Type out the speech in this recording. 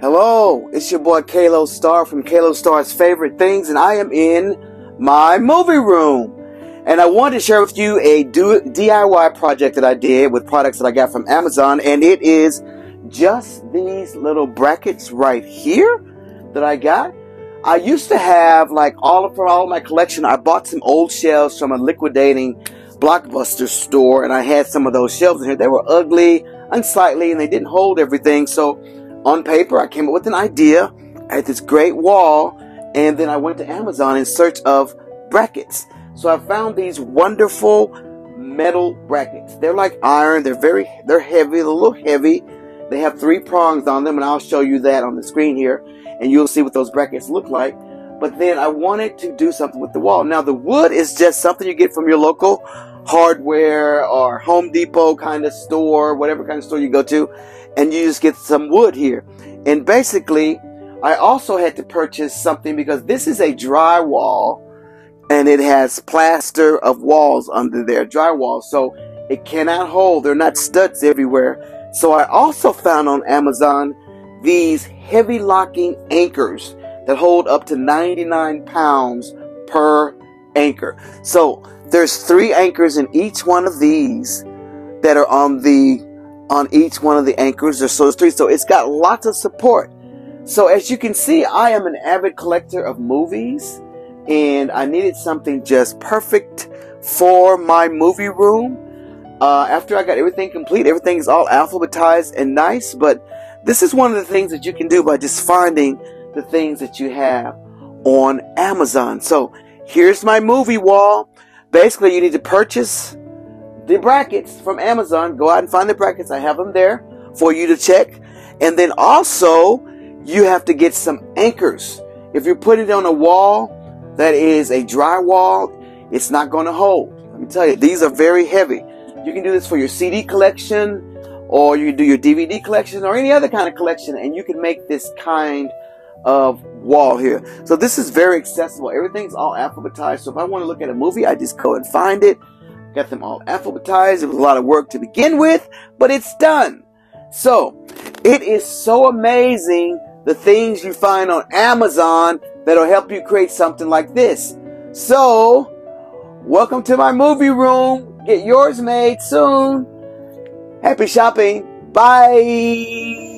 Hello, it's your boy Calostar from Calostar's Favorite Things, and I am in my movie room. And I wanted to share with you a DIY project that I did with products that I got from Amazon, and it is just these little brackets right here that I got. I used to have like all of, all of my collection. I bought some old shelves from a liquidating blockbuster store, and I had some of those shelves in here. They were ugly, unsightly, and they didn't hold everything. So on paper, I came up with an idea. I had this great wall, and then I went to Amazon in search of brackets. So I found these wonderful metal brackets. They're like iron. They're very, they're heavy. A little heavy. They have three prongs on them, and I'll show you that on the screen here, and you'll see what those brackets look like. But then I wanted to do something with the wall. Now the wood is just something you get from your local hardware or Home Depot kind of store, whatever kind of store you go to and you just get some wood here. And basically, I also had to purchase something because this is a drywall and it has plaster of walls under there, drywall. So it cannot hold. They're not studs everywhere. So I also found on Amazon these heavy locking anchors that hold up to 99 pounds per anchor. So there's three anchors in each one of these that are on the on each one of the anchors. There's so three, so it's got lots of support. So as you can see, I am an avid collector of movies, and I needed something just perfect for my movie room. Uh, after I got everything complete, everything is all alphabetized and nice, but this is one of the things that you can do by just finding the things that you have on Amazon. So here's my movie wall. Basically, you need to purchase the brackets from Amazon. Go out and find the brackets. I have them there for you to check. And then also, you have to get some anchors. If you put it on a wall that is a drywall, it's not going to hold. Let me tell you, these are very heavy. You can do this for your CD collection or you do your DVD collection or any other kind of collection and you can make this kind of wall here. So this is very accessible. Everything's all alphabetized. So if I want to look at a movie, I just go and find it got them all alphabetized. It was a lot of work to begin with, but it's done. So, it is so amazing the things you find on Amazon that'll help you create something like this. So, welcome to my movie room. Get yours made soon. Happy shopping. Bye.